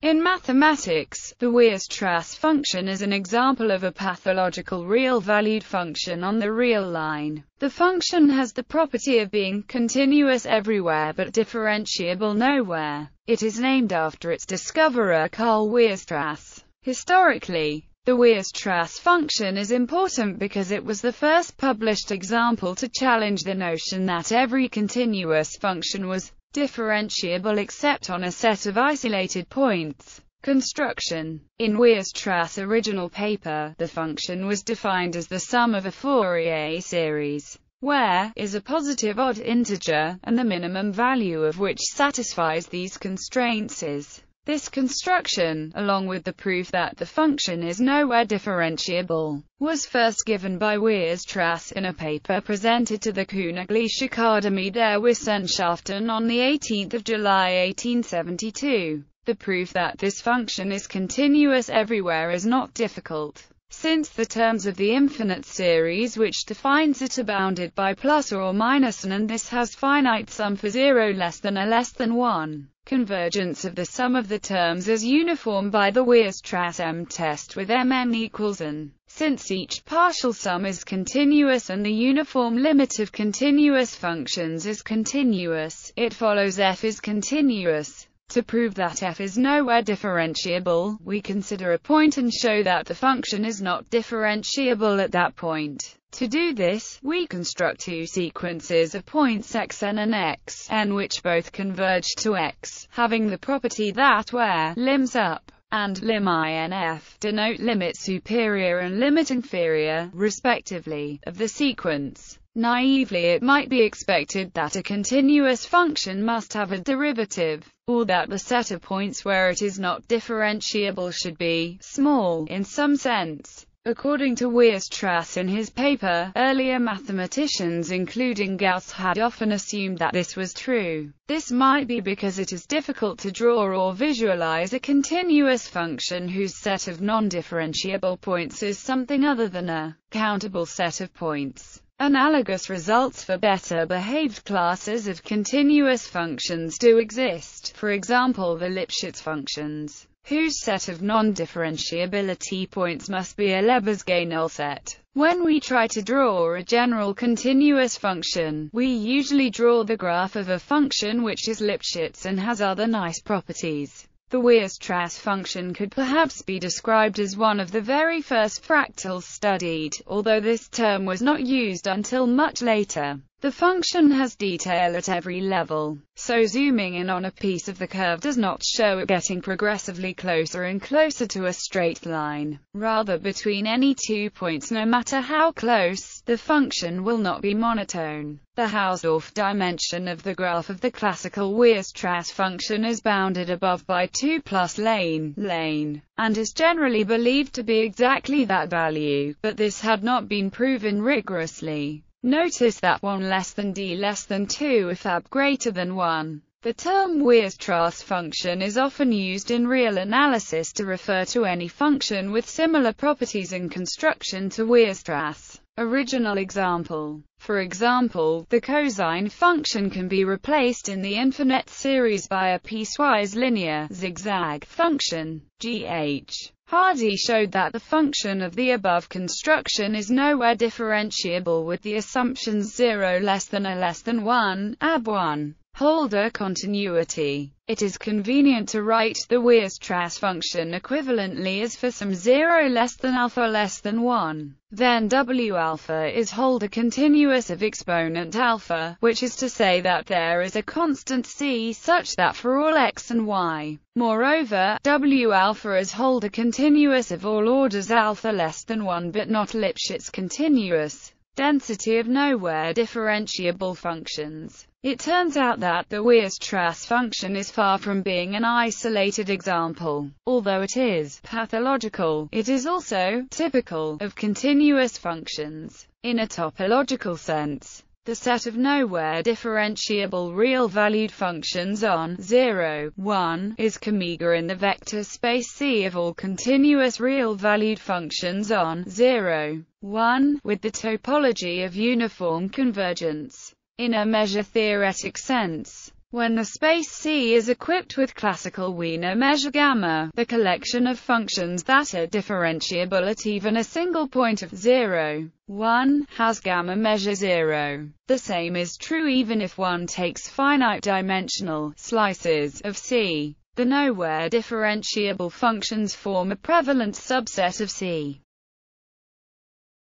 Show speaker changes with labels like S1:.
S1: In mathematics, the Weierstrass function is an example of a pathological real-valued function on the real line. The function has the property of being continuous everywhere but differentiable nowhere. It is named after its discoverer Karl Weierstrass. Historically, the Weierstrass function is important because it was the first published example to challenge the notion that every continuous function was differentiable except on a set of isolated points. Construction In Weierstrass' original paper, the function was defined as the sum of a Fourier series, where is a positive odd integer, and the minimum value of which satisfies these constraints is. This construction, along with the proof that the function is nowhere differentiable, was first given by Weierstrass in a paper presented to the Königliche Akademie der Wissenschaften on 18 July 1872. The proof that this function is continuous everywhere is not difficult, since the terms of the infinite series which defines it are bounded by plus or minus n and this has finite sum for 0 less than a less than 1. Convergence of the sum of the terms is uniform by the Weierstrass M test with Mn equals n. Since each partial sum is continuous and the uniform limit of continuous functions is continuous, it follows f is continuous. To prove that f is nowhere differentiable, we consider a point and show that the function is not differentiable at that point. To do this, we construct two sequences of points xn and xn which both converge to x, having the property that where lim sup and lim inf denote limit superior and limit inferior, respectively, of the sequence. Naively it might be expected that a continuous function must have a derivative, or that the set of points where it is not differentiable should be small, in some sense. According to Weierstrass in his paper, earlier mathematicians including Gauss had often assumed that this was true. This might be because it is difficult to draw or visualize a continuous function whose set of non-differentiable points is something other than a countable set of points. Analogous results for better behaved classes of continuous functions do exist, for example the Lipschitz functions whose set of non-differentiability points must be a Lebesgue null set. When we try to draw a general continuous function, we usually draw the graph of a function which is Lipschitz and has other nice properties. The Weierstrass function could perhaps be described as one of the very first fractals studied, although this term was not used until much later. The function has detail at every level, so zooming in on a piece of the curve does not show it getting progressively closer and closer to a straight line. Rather, between any two points no matter how close, the function will not be monotone. The Hausdorff dimension of the graph of the classical Weierstrass function is bounded above by 2 plus lane, lane, and is generally believed to be exactly that value, but this had not been proven rigorously. Notice that 1 less than d less than 2 if ab greater than 1. The term Weierstrass function is often used in real analysis to refer to any function with similar properties in construction to Weierstrass. Original example. For example, the cosine function can be replaced in the infinite series by a piecewise linear zigzag function, gh. Hardy showed that the function of the above construction is nowhere differentiable with the assumptions 0 less than a less than 1, ab 1. Holder continuity. It is convenient to write the Weierstrass function equivalently as for some 0 less than alpha less than 1. Then W alpha is Holder continuous of exponent alpha, which is to say that there is a constant c such that for all x and y. Moreover, W alpha is Holder continuous of all orders alpha less than 1 but not Lipschitz continuous density of nowhere differentiable functions. It turns out that the Weierstrass function is far from being an isolated example. Although it is pathological, it is also typical of continuous functions. In a topological sense, the set of nowhere differentiable real-valued functions on 0, 1 is comeagre in the vector space C of all continuous real-valued functions on 0, 1, with the topology of uniform convergence. In a measure-theoretic sense, When the space C is equipped with classical Wiener measure gamma, the collection of functions that are differentiable at even a single point of 0, 1, has gamma measure 0. The same is true even if one takes finite-dimensional slices of C. The nowhere differentiable functions form a prevalent subset of C.